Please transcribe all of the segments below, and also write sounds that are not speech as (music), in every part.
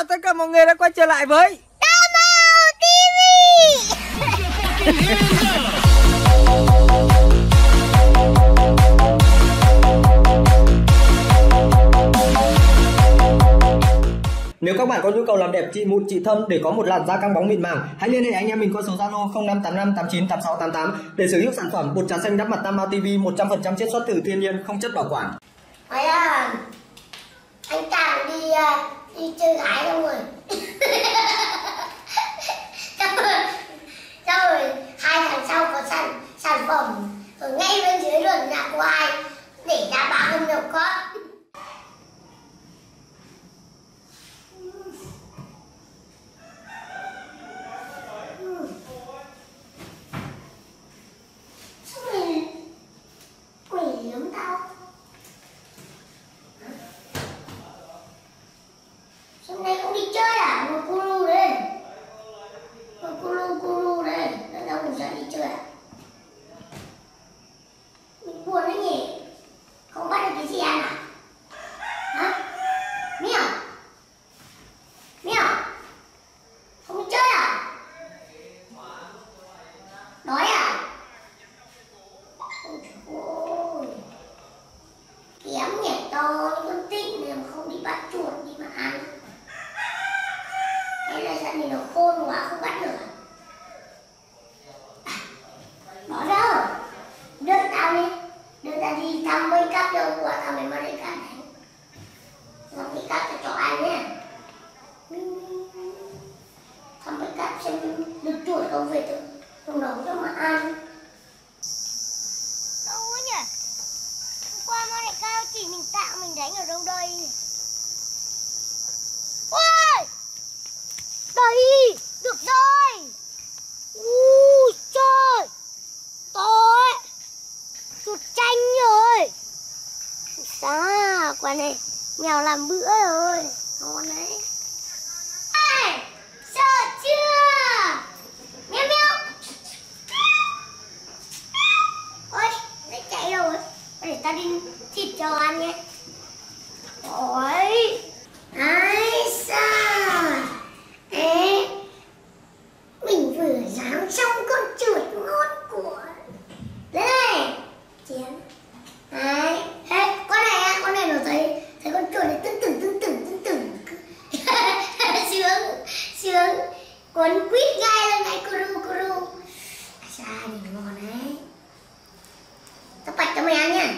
chào tất cả mọi người đã quay trở lại với Double TV Nếu các bạn có nhu cầu làm đẹp trị mụn trị thâm để có một làn da căng bóng mịn màng, hãy liên hệ anh em mình qua số Zalo 0585898688 để sở hữu sản phẩm bột trà xanh đắp mặt Tam Mao TV 100% chiết xuất từ thiên nhiên, không chất bảo quản. Mày à Anh Càng đi à, đi chơi gái đâu rồi? Xong rồi Xong rồi Hai tháng sau có sản sản phẩm Ở ngay bên dưới luận nhà của ai? Để ra ba hôm nhiều con Sao mày Quỷ lắm tao Hôm nay không đi chơi à? Ngồi cu lu đây Ngồi cu lu cu lu đây Lần đầu mình sẽ đi chơi à? Mình buồn đấy nhỉ? Không bắt được cái gì ăn à? Hả? Mèo? Mèo? Không đi chơi à? Đói à? Ôi trời ơi Kém nhỉ to những con tịnh này mà không đi bắt chuột đi mà ăn. Thế là sao này nó khôn quá, không bắt được? Bỏ đâu Đưa tao đi. Đưa tao đi thăm mấy cắp đâu của tao mày mà đi cắp này. Nó mấy cắp cho chó ăn nhé. Thăm mấy cắp xem được chuột không về được. Không nấu cho mà ăn Đâu quá nhỉ Hôm qua mà lại cao chỉ mình tạo đánh ở đâu đây Ôi! Đây! Được rồi! Ui trời! To ấy Chuột chanh rồi! Sao Quả này, Mèo làm bữa rồi. Ngon đấy. Ê Sợ chưa? Mèo mèo! Ôi, Nó chạy rồi. Để ta đi thịt cho ăn nhé. Ôi Ai sao Ê Mình vừa ráng xong con chuột ngon của Đây Chén Đấy Ê, con này á, con này nó thấy Thấy con chuột này tưng tưng tưng tưng tưng tưng Sướng Sướng Quấn quýt gai lên ngay curu curu Xa nhìn ngon đấy Tao bạch cho mày ăn nha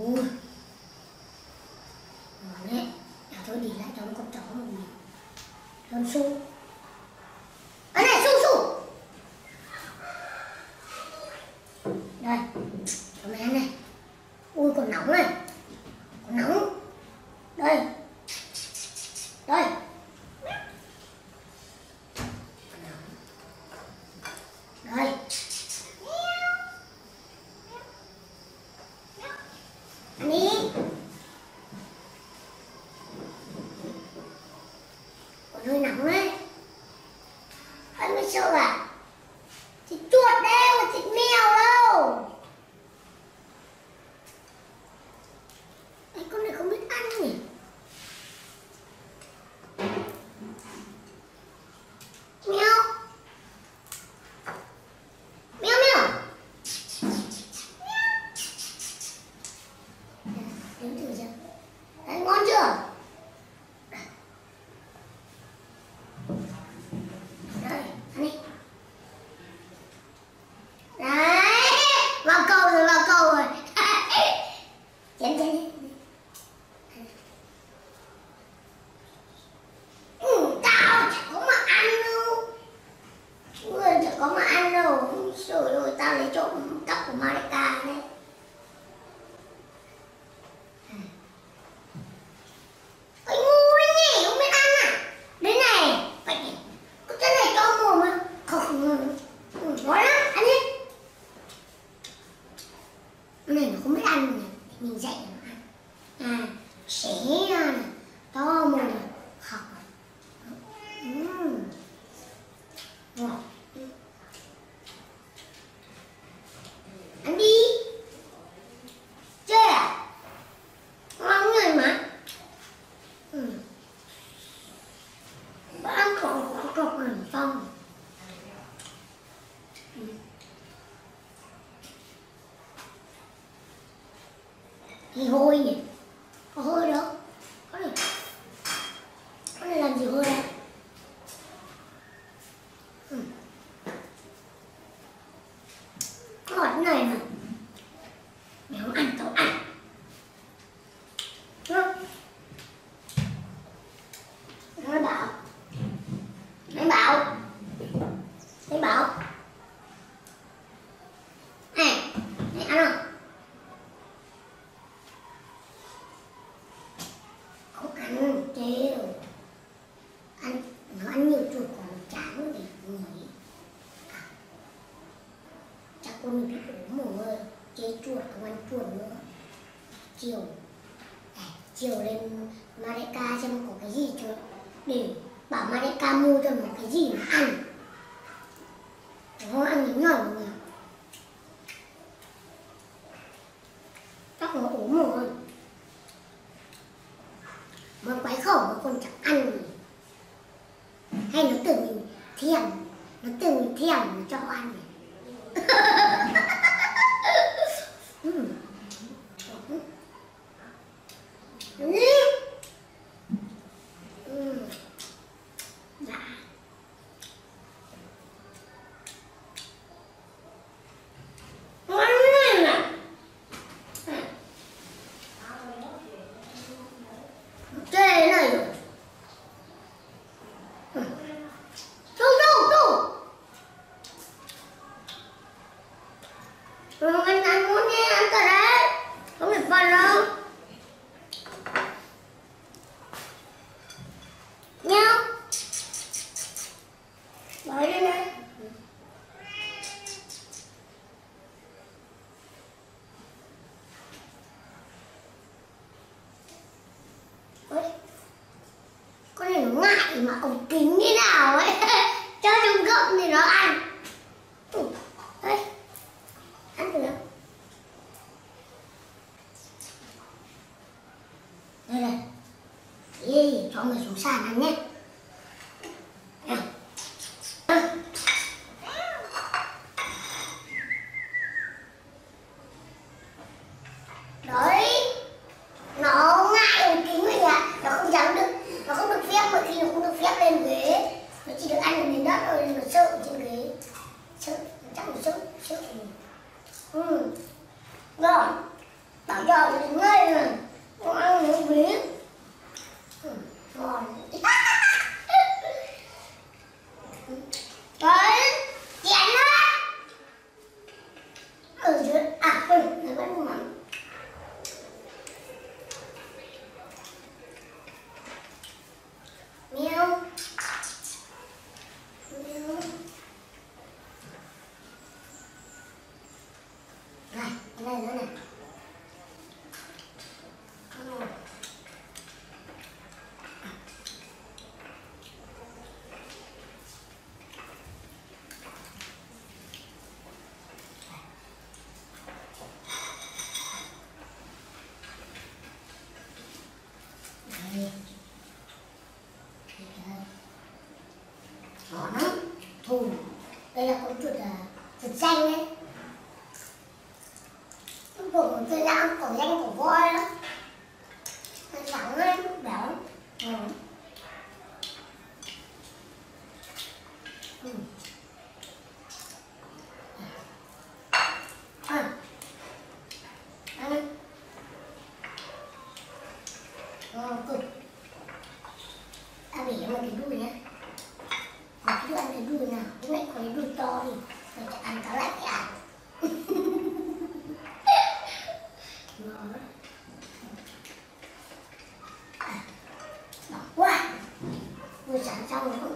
Ui Ngon đấy Nào thôi đi lại cho nó con chó một mình Con su Ở này su su Đây Cho mày ăn này Ui còn nóng này Còn nóng Đây Đây Đây Ăn đi Còn hơi nóng đấy anh mới الهوية. هورا buồn nữa. Chiều à, chiều lên Mareka xem có cái gì cho để bảo Mareka mua cho một cái gì mà ăn. Nó ăn những nhỏ mà ống kính như nào ấy. (laughs) Cho chúng cộng thì nó ăn. Ừ. Ăn được. Đây này. Yeah, cho người xuống sàn ăn nhé. đây là con chuột à, chuột xanh ấy, đấy bộ tôi đã ăn cỏ danh của voi đó. chào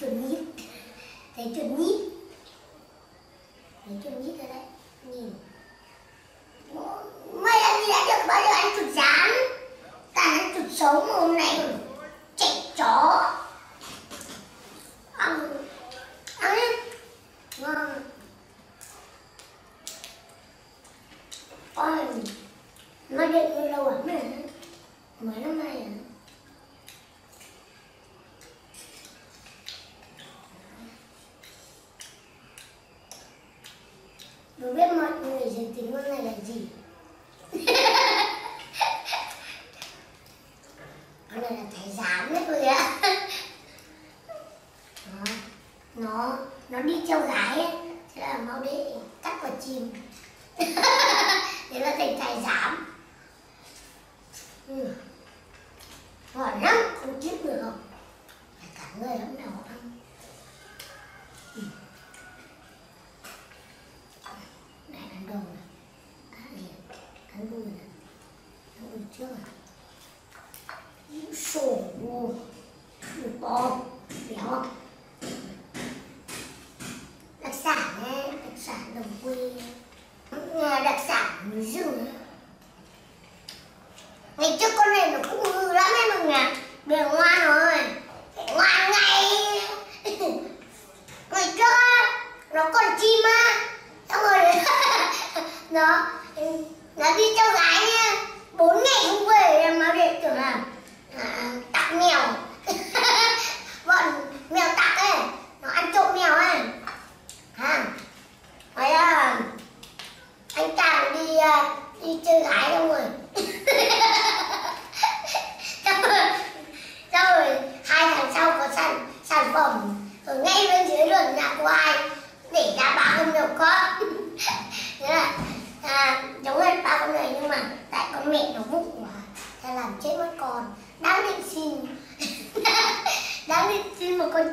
cháu lại thấy chuột nhít thấy chuột nhít thấy chuột nhít rồi đấy nhìn mấy anh đi đã được bao giờ ăn chuột rán toàn ăn chuột sống mà hôm nay còn chạy chó ăn ăn đi ngon ôi nó định như lâu lắm rồi mấy năm nay à Đố biết mọi người giới tính (laughs) con này là gì? con này là thái giám đấy mọi người ạ. (laughs) Nó, nó, nó đi theo gái ấy. Thế là mau đi cắt vào chim. Thế là thành thái giám. Ừ. Ngon lắm, không chết được không? Phải cả người lắm nào ăn. Này ăn đầu này. Ăn gì? Ăn đùi này. Ăn đùi trước à? Sổ đùi. Đùi to. Béo không? Đặc sản nhé, đặc sản đồng quê. Nhà đặc sản núi rừng ấy. Ngày trước con này nó cũng hư lắm em mừng à Bề ngoan rồi Phải ngoan ngay Ngày trước á, nó còn chim á Xong rồi nó nó đi theo gái nha bốn ngày không về em nó để tưởng là à, tặc mèo bọn mèo tặc ấy nó ăn trộm mèo ấy ha nói là anh chàng đi à, đi chơi gái xong rồi xong rồi xong rồi hai tháng sau có sản phẩm ở ngay bên dưới luận nhà của ai? Để ra ba con mèo con thế là à, giống hết ba con này nhưng mà tại con mẹ nó vụng quá. Thế làm chết mất con. Đang định xin. (laughs) Đang định xin một con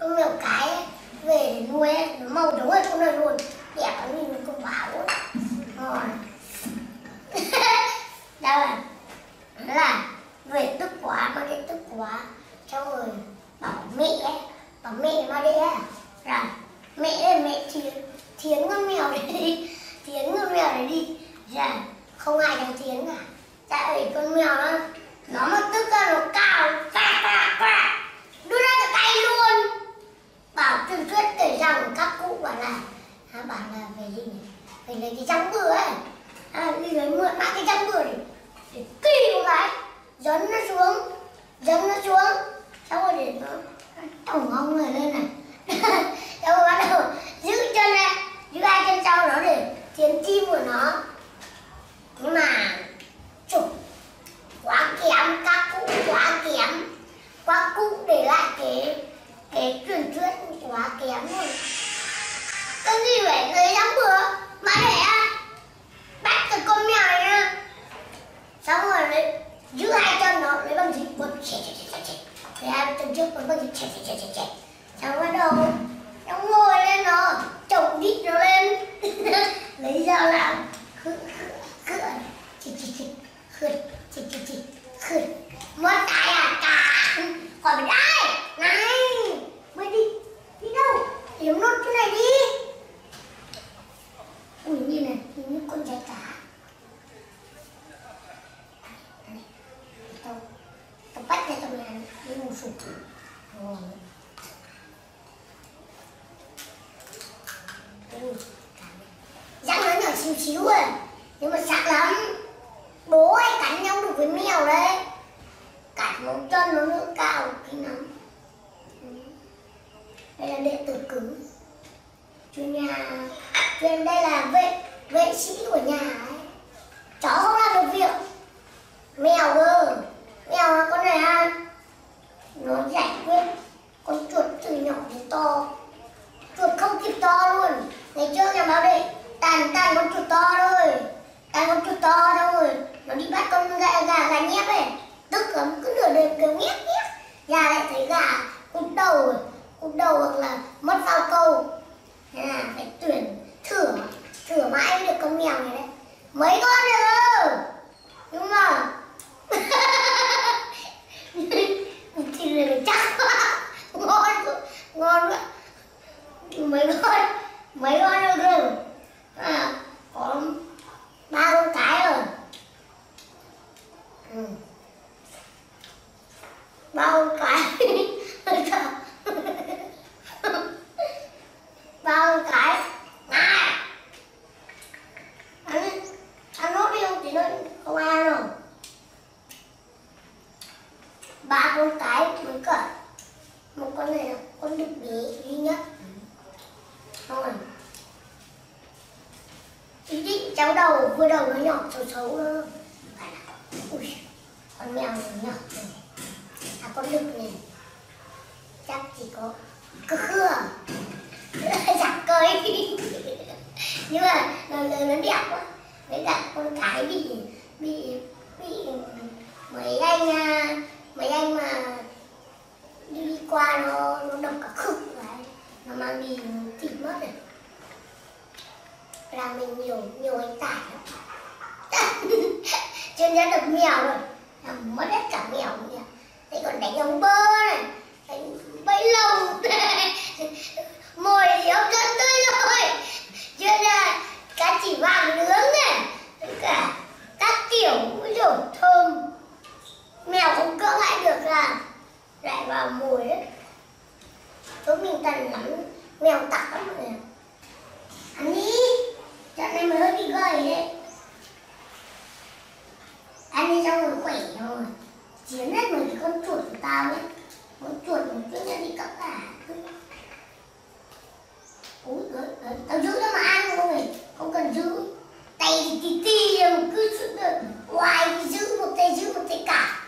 con mèo cái ấy, về để nuôi ấy. nó màu giống hết con này luôn. Đẹp lắm nhìn nó cũng bảo ngon. (laughs) Đâu là là về tức quá mà cái tức quá. Xong rồi bảo mẹ bảo mẹ mà đi à? rằng mẹ mẹ thiến thiến con mèo đấy đi. (laughs) Thiến con mèo đấy đi. Rằng không ai dám thiến cả. Dạ Tại vì con mèo nó nó mà tức ra nó cào phạt phạt phạt đưa ra cái tay luôn. Bảo từ trước kể rằng các cụ bảo là à, bảo là về gì nhỉ về lấy cái trắng bừa ấy. À, đi lấy mượn mã cái trắng bừa để để kỳ một cái dấn nó xuống dấn nó xuống xong rồi để tổng ông người lên này xong rồi bắt đầu giữ chân ra giữ hai chân sau nó để tiến chim của nó. Nhưng mà chụp. Quá kém các cụ quá kém. Quá cụ để lại cái cái truyền thuyết quá kém rồi cái gì vậy? Người dám bữa mà để à, bắt cái con mèo này nha à? xong rồi lấy giữ hai chân nó lấy bằng gì bật chè chè chè chè chè trước bật bằng gì chạy chạy chạy chạy chạy cháu bắt đầu cháu ngồi lên nó chồng đít nó lên lấy dao làm khử khử khử chì chì chì khử chì chì chì khử mất cái à cả khỏi phải đây này mới đi đi đâu liếm nốt cái này đi ui nhìn này nhìn như con trai cá tao tao bắt ra trong nhà đi ngủ sụp ngon răng nó nhỏ xíu xíu à nhưng mà sắc lắm bố ấy cắn nhau được với mèo đấy cho một nó nữa cao cái nóng đây là đệ tử cứng. Chủ nhà. Chuyên đây là vệ vệ sĩ của nhà ấy. Chó không làm được việc. Mèo cơ. Mèo là con này ăn, nó giải quyết con chuột từ nhỏ đến to. Chuột không kịp to luôn. Ngày trước nhà báo đệ tàn tàn con chuột to thôi. Tàn con chuột to thôi. Nó đi bắt con gà gà gà nhép ấy tức lắm, cứ nửa đêm kêu nhét nhét ra lại thấy gà cút đầu cút đầu hoặc là mất phao câu. Thế là phải tuyển thử thử mãi mới được con mèo này đấy. Mấy con được? Nhưng mà (laughs) thì là chắc quá ngon quá ngon quá mấy con mấy con được rồi à, có ba con cái rồi ừ. ba con cái ba con cái này ăn ăn nốt đi không thì nó không ai ăn đâu ba con cái với cả một con này là con đực bé duy nhất không rồi ý định cháu đầu vừa đầu nó nhỏ xấu xấu nữa phải là ui con mèo này nhỏ này à con đực này chắc chỉ có cơ khưa chặt cười nhưng mà nó, lớn nó đẹp quá. Với cả con cái bị bị bị mấy anh à, mấy anh mà đi qua nó nó đập cả khực đấy nó mang đi thịt mất rồi. Là mình nhiều nhiều anh tải lắm. (laughs) Chưa nhớ được mèo rồi làm mất hết cả mèo nhỉ thế còn đánh ông bơ này. Đánh bẫy lồng (laughs) mồi thì ông dẫn tôi rồi. Chưa là cá chỉ vàng nướng này. Tất cả các kiểu cũng rồi thơm. Mèo không cưỡng lại được là lại vào mùi ấy. Chúng mình cần lắm. Mèo tặc lắm mọi người ăn đi. Trận này mới hơi bị gầy đấy anh đi xong rồi khỏe rồi chiến hết một cái con chuột của tao ấy. Con chuột một chút nữa đi cặp cả. Ôi ơi, ơi, tao giữ cho mà ăn thôi. Không cần giữ. Tay thì tí tí mà cứ giữ được. Hoài thì giữ một tay giữ một tay cả.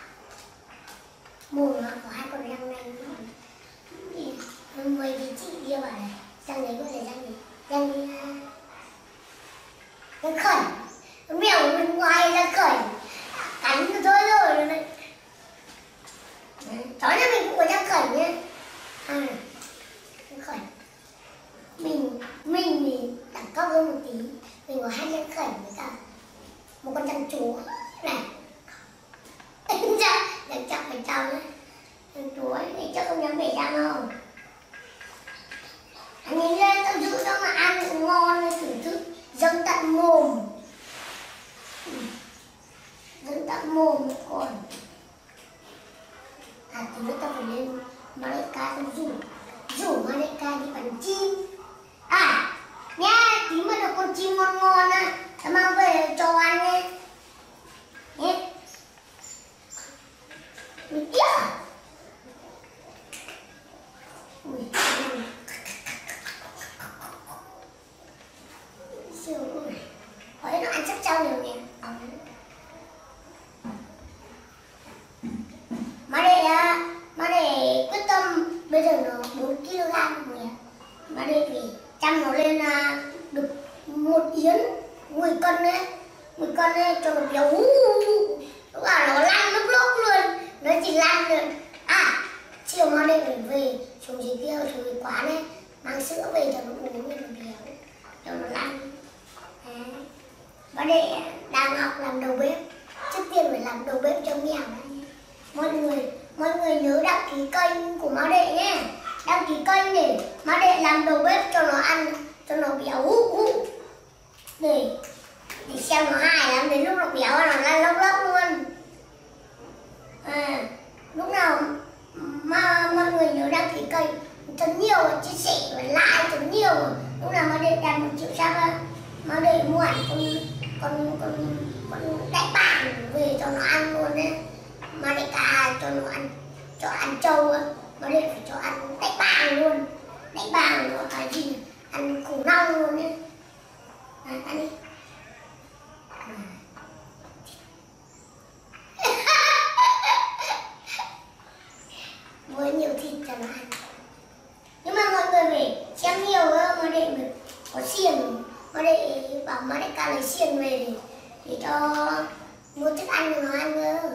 Mồm nó có hai con răng này. Mười thì chị kia bảo này răng đấy có thể răng gì? Răng đi răng khẩn. Mèo bên ngoài răng khẩn cắn nó thôi rồi này chó nhà mình cũng có răng khẩn nhé à, răng khẩn mình mình thì đẳng cấp hơn một tí mình có hai răng khẩn với cả một con răng chúa này chắc răng chắc phải trao đấy răng chúa ấy ngày trước không dám bể răng không anh nhìn lên tao giữ cho mà ăn ngon thưởng thức dâng tận mồm dâng tận mồm còn à tí nữa tao phải lên Malay ca tao rủ rủ Malay ca đi bắn chim à nha tí mà được con chim ngon ngon á tao mang về cho ăn nhé nhé Ui, yeah. Ui, ui. Siêu ui. Hỏi nó ăn chắc trâu nhiều nè Ờ. Mà đây á Mà đây quyết tâm Bây giờ nó 4 kg rồi nè Mà đây thì chăm nó lên à, được một yến 10 cân đấy 10 cân đấy cho nó béo Lúc nào nó lăn lúc lúc luôn Nó chỉ lăn được À chiều mà đây phải về xuống dưới kia xuống dưới quán ấy mang sữa về cho nó uống cho nó béo cho nó lăn Đấy. Và để đang học làm đầu bếp. Trước tiên phải làm đầu bếp cho mèo Mọi người, mọi người nhớ đăng ký kênh của Má Đệ nhé. Đăng ký kênh để Má Đệ làm đầu bếp cho nó ăn Cho nó béo. Hú hú. Để, để xem nó hài lắm Đến lúc nó béo là nó lóc lóc luôn. À, Lúc nào mà mọi người nhớ đăng ký kênh thật nhiều chia sẻ và like thật nhiều. Lúc nào mà để đạt một triệu sao á mà để mua ảnh con con con đại bàng về cho nó ăn luôn đấy. Mà để cả cho nó ăn, cho ăn trâu á, mà để phải cho ăn đại bàng luôn. Đại bàng nó cái gì? Ăn củ nong luôn đấy à, ăn đi mà đại ca lấy xiên về để, để cho mua thức ăn cho nó ăn cơ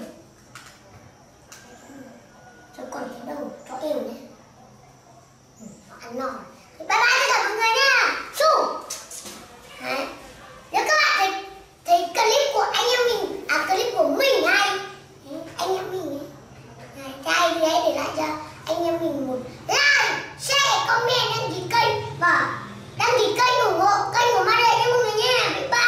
cho còn cái đầu cho eo nhé Ừ, nó ăn no bye bye tất cả mọi người nha su Đấy. nếu các bạn thấy thấy clip của anh em mình à clip của mình hay Đấy, anh em mình ấy Đấy, thì ai thì hãy để lại cho anh em mình một like share comment đăng ký kênh và đăng ký kênh ủng hộ kênh của Maria nha mọi người nha bye bye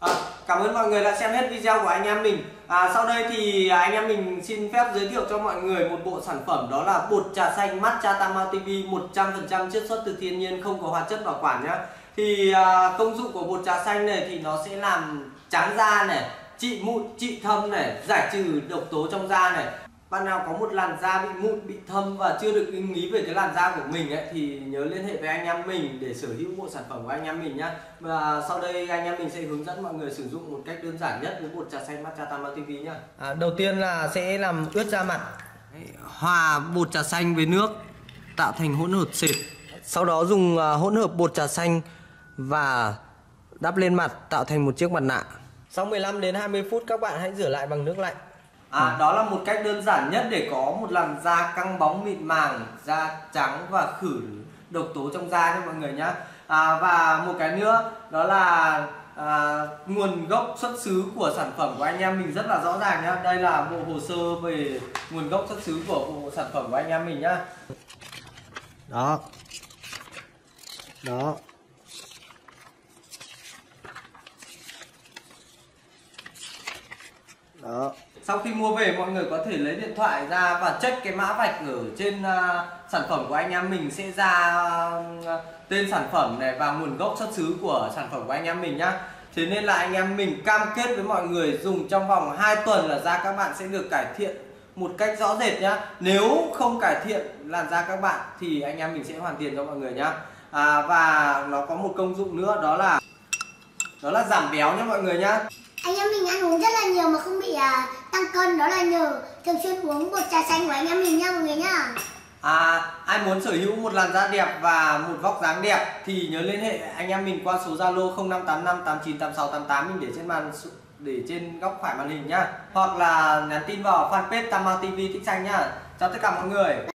À, cảm ơn mọi người đã xem hết video của anh em mình. À, sau đây thì anh em mình xin phép giới thiệu cho mọi người một bộ sản phẩm đó là bột trà xanh Matcha Tama TV 100% chiết xuất từ thiên nhiên không có hóa chất bảo quản nhá. Thì à, công dụng của bột trà xanh này thì nó sẽ làm trắng da này, trị mụn, trị thâm này, giải trừ độc tố trong da này. Bạn nào có một làn da bị mụn, bị thâm và chưa được ưng ý về cái làn da của mình ấy thì nhớ liên hệ với anh em mình để sở hữu bộ sản phẩm của anh em mình nhá. Và sau đây anh em mình sẽ hướng dẫn mọi người sử dụng một cách đơn giản nhất với bột trà xanh Matcha Tama TV nhá. À, đầu tiên là sẽ làm ướt da mặt. Hòa bột trà xanh với nước tạo thành hỗn hợp sệt. Sau đó dùng à, hỗn hợp bột trà xanh và đắp lên mặt tạo thành một chiếc mặt nạ. Sau 15 đến 20 phút các bạn hãy rửa lại bằng nước lạnh. À, đó là một cách đơn giản nhất để có một làn da căng bóng mịn màng, da trắng và khử độc tố trong da nha mọi người nhé. À, và một cái nữa đó là à, nguồn gốc xuất xứ của sản phẩm của anh em mình rất là rõ ràng nhá. Đây là bộ hồ sơ về nguồn gốc xuất xứ của bộ sản phẩm của anh em mình nhá. Đó. Đó. Đó. Sau khi mua về mọi người có thể lấy điện thoại ra và check cái mã vạch ở trên uh, sản phẩm của anh em mình sẽ ra uh, tên sản phẩm này và nguồn gốc xuất xứ của sản phẩm của anh em mình nhá. Thế nên là anh em mình cam kết với mọi người dùng trong vòng 2 tuần là da các bạn sẽ được cải thiện một cách rõ rệt nhá. Nếu không cải thiện làn da các bạn thì anh em mình sẽ hoàn tiền cho mọi người nhá. À, và nó có một công dụng nữa đó là đó là giảm béo nhá mọi người nhá anh em mình ăn uống rất là nhiều mà không bị à, tăng cân đó là nhờ thường xuyên uống bột trà xanh của anh em mình nha mọi người nhá À, ai muốn sở hữu một làn da đẹp và một vóc dáng đẹp thì nhớ liên hệ anh em mình qua số Zalo 0585898688 mình để trên màn để trên góc phải màn hình nhá. Hoặc là nhắn tin vào fanpage Tama TV thích Xanh nhá. Chào tất cả mọi người.